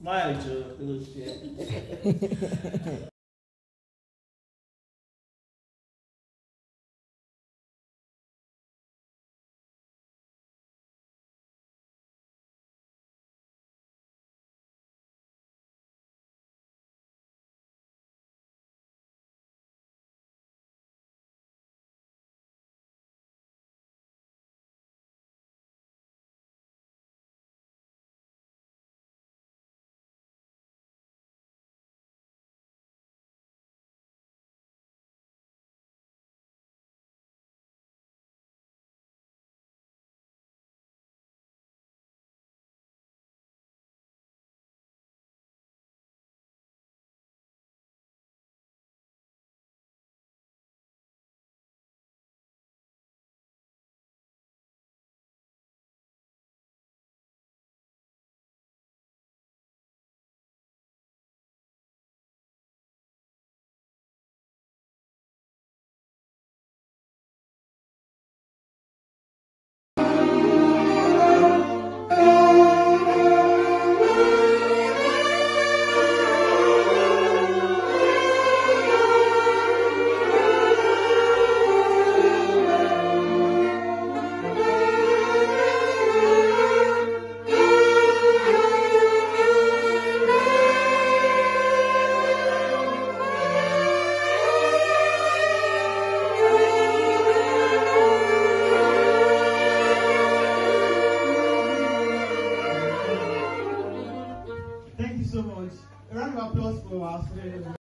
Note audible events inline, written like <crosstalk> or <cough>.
Smile, Joe. Little shit. <laughs> A round of applause for our.